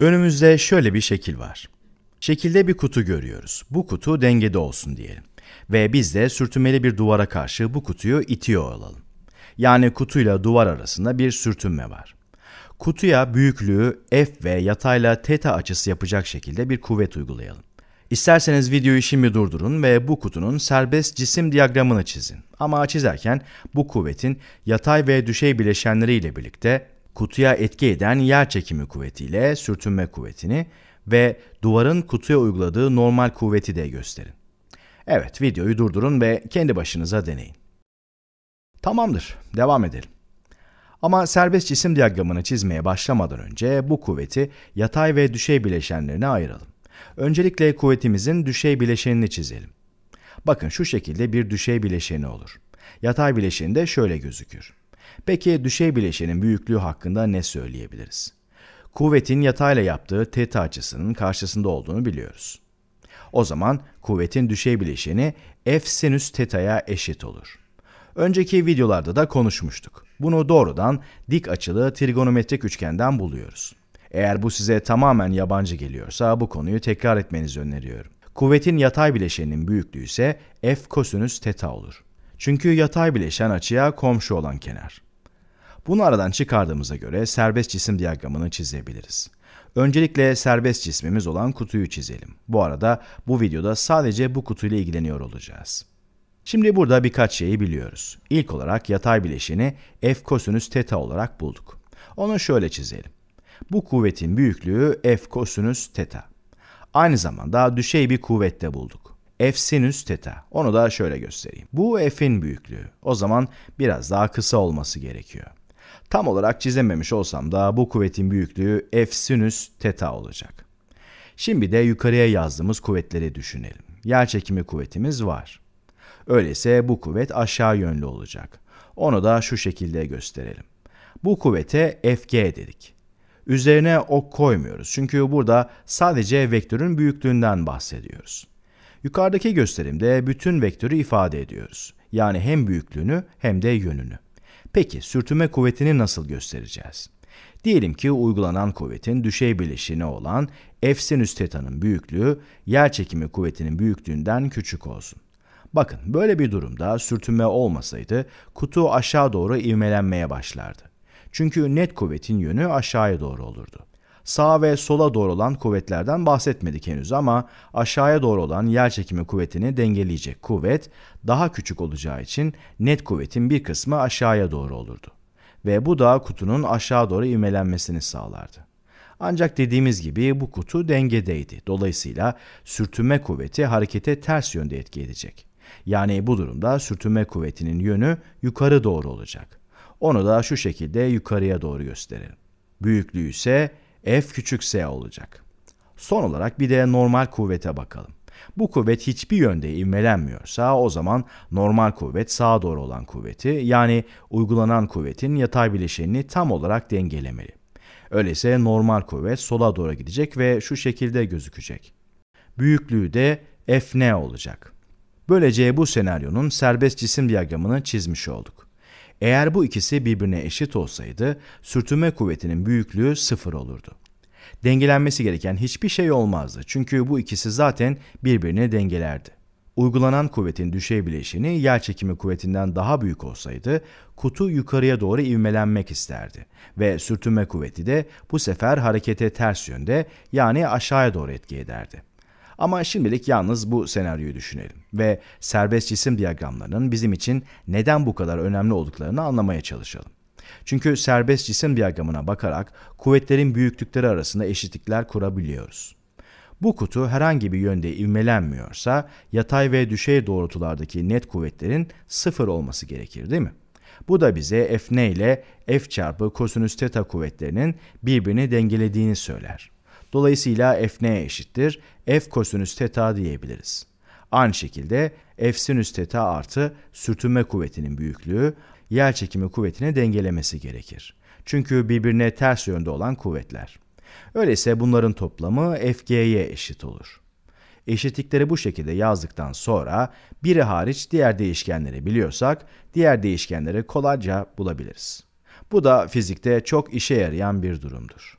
Önümüzde şöyle bir şekil var. Şekilde bir kutu görüyoruz. Bu kutu dengede olsun diyelim. Ve biz de sürtünmeli bir duvara karşı bu kutuyu itiyor olalım. Yani kutuyla duvar arasında bir sürtünme var. Kutuya büyüklüğü F ve yatayla teta açısı yapacak şekilde bir kuvvet uygulayalım. İsterseniz videoyu şimdi durdurun ve bu kutunun serbest cisim diyagramını çizin. Ama çizerken bu kuvvetin yatay ve düşey bileşenleri ile birlikte kutuya etki eden yer çekimi kuvvetiyle sürtünme kuvvetini ve duvarın kutuya uyguladığı normal kuvveti de gösterin. Evet, videoyu durdurun ve kendi başınıza deneyin. Tamamdır, devam edelim. Ama serbest cisim diyagramını çizmeye başlamadan önce bu kuvveti yatay ve düşey bileşenlerine ayıralım. Öncelikle kuvvetimizin düşey bileşenini çizelim. Bakın şu şekilde bir düşey bileşeni olur. Yatay bileşeni de şöyle gözükür. Peki düşey bileşenin büyüklüğü hakkında ne söyleyebiliriz? Kuvvetin yatayla yaptığı teta açısının karşısında olduğunu biliyoruz. O zaman kuvvetin düşey bileşeni f sinüs teta'ya eşit olur. Önceki videolarda da konuşmuştuk. Bunu doğrudan dik açılı trigonometrik üçgenden buluyoruz. Eğer bu size tamamen yabancı geliyorsa bu konuyu tekrar etmenizi öneriyorum. Kuvvetin yatay bileşeninin büyüklüğü ise f kosinüs teta olur. Çünkü yatay bileşen açıya komşu olan kenar. Bunu aradan çıkardığımıza göre serbest cisim diyagramını çizebiliriz. Öncelikle serbest cismimiz olan kutuyu çizelim. Bu arada bu videoda sadece bu kutuyla ilgileniyor olacağız. Şimdi burada birkaç şeyi biliyoruz. İlk olarak yatay bileşeni f kosinüs teta olarak bulduk. Onu şöyle çizelim. Bu kuvvetin büyüklüğü f kosinüs teta. Aynı zamanda düşey bir kuvvet de bulduk. F sinüs teta. Onu da şöyle göstereyim. Bu f'in büyüklüğü. O zaman biraz daha kısa olması gerekiyor. Tam olarak çizememiş olsam da bu kuvvetin büyüklüğü f sinüs teta olacak. Şimdi de yukarıya yazdığımız kuvvetleri düşünelim. Yerçekimi kuvvetimiz var. Öyleyse bu kuvvet aşağı yönlü olacak. Onu da şu şekilde gösterelim. Bu kuvvete fg dedik. Üzerine ok koymuyoruz çünkü burada sadece vektörün büyüklüğünden bahsediyoruz. Yukarıdaki gösterimde bütün vektörü ifade ediyoruz. Yani hem büyüklüğünü hem de yönünü. Peki sürtünme kuvvetini nasıl göstereceğiz? Diyelim ki uygulanan kuvvetin düşey bileşini olan F sinüs teta'nın büyüklüğü yer çekimi kuvvetinin büyüklüğünden küçük olsun. Bakın böyle bir durumda sürtünme olmasaydı kutu aşağı doğru ivmelenmeye başlardı. Çünkü net kuvvetin yönü aşağıya doğru olurdu. Sağa ve sola doğru olan kuvvetlerden bahsetmedik henüz ama aşağıya doğru olan yer çekimi kuvvetini dengeleyecek kuvvet daha küçük olacağı için net kuvvetin bir kısmı aşağıya doğru olurdu. Ve bu da kutunun aşağı doğru ivmelenmesini sağlardı. Ancak dediğimiz gibi bu kutu dengedeydi. Dolayısıyla sürtünme kuvveti harekete ters yönde etki edecek. Yani bu durumda sürtünme kuvvetinin yönü yukarı doğru olacak. Onu da şu şekilde yukarıya doğru gösterelim. Büyüklüğü ise F küçük s olacak. Son olarak bir de normal kuvvete bakalım. Bu kuvvet hiçbir yönde ivmelenmiyorsa o zaman normal kuvvet sağa doğru olan kuvveti yani uygulanan kuvvetin yatay bileşenini tam olarak dengelemeli. Öyleyse normal kuvvet sola doğru gidecek ve şu şekilde gözükecek. Büyüklüğü de F olacak. Böylece bu senaryonun serbest cisim diyagramını çizmiş olduk. Eğer bu ikisi birbirine eşit olsaydı, sürtünme kuvvetinin büyüklüğü sıfır olurdu. Dengelenmesi gereken hiçbir şey olmazdı çünkü bu ikisi zaten birbirini dengelerdi. Uygulanan kuvvetin düşey bileşeni yer çekimi kuvvetinden daha büyük olsaydı, kutu yukarıya doğru ivmelenmek isterdi ve sürtünme kuvveti de bu sefer harekete ters yönde yani aşağıya doğru etki ederdi. Ama şimdilik yalnız bu senaryoyu düşünelim ve serbest cisim diyagramlarının bizim için neden bu kadar önemli olduklarını anlamaya çalışalım. Çünkü serbest cisim diyagramına bakarak kuvvetlerin büyüklükleri arasında eşitlikler kurabiliyoruz. Bu kutu herhangi bir yönde ivmelenmiyorsa yatay ve düşey doğrultulardaki net kuvvetlerin sıfır olması gerekir değil mi? Bu da bize f ne ile f çarpı kosinüs teta kuvvetlerinin birbirini dengelediğini söyler. Dolayısıyla f neye eşittir? f kosinüs teta diyebiliriz. Aynı şekilde f sinüs teta artı sürtünme kuvvetinin büyüklüğü yer çekimi kuvvetini dengelemesi gerekir. Çünkü birbirine ters yönde olan kuvvetler. Öyleyse bunların toplamı fg'ye eşit olur. Eşitlikleri bu şekilde yazdıktan sonra biri hariç diğer değişkenleri biliyorsak diğer değişkenleri kolayca bulabiliriz. Bu da fizikte çok işe yarayan bir durumdur.